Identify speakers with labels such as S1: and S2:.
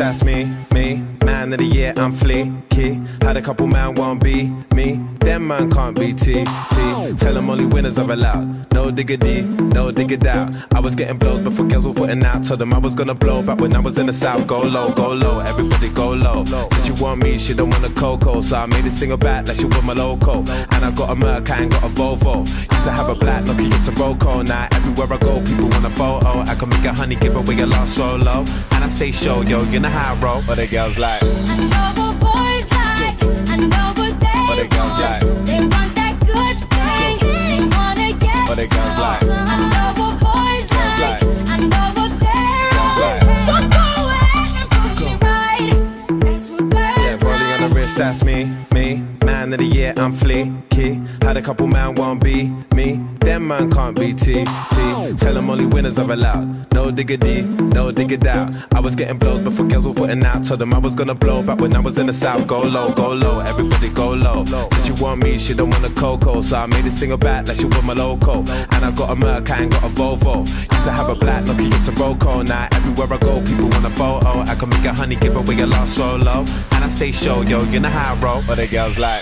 S1: that's me, me. Man of the year, I'm fleeky. Had a couple man won't be me. Them man can't be T, T. Tell them only winners are allowed. No diggity, no diggity out. I was getting blows before girls were putting out. Told them I was gonna blow back when I was in the south. Go low, go low, everybody go low. Since she want me, she don't want a cocoa. So I made a single back like she want my loco. And I got a Merc, I ain't got a Volvo. Used to have a black Nokia, it's a Roco. Now everywhere I go, people want a photo. I can make a honey give away a lost solo. And I stay show, yo, you know how I roll. But the girls like,
S2: that's
S1: me, me. Man of the year, I'm fleeky. Had a couple man won't be me. Them man can't be T, T. Tell them only winners are allowed. No diggity, no diggity out. I was getting blows before girls were putting out. Told them I was gonna blow back when I was in the south. Go low, go low, everybody go low. Since she want me, she don't want a cocoa. So I made a single back like she want my loco. And I got a Merc, I ain't got a Volvo. Used to have a black Nokia, it's a Roco. Now everywhere I go, people want a photo. I can make a honey give away a lost solo. And I stay show, yo, you know how I roll. But the girls like,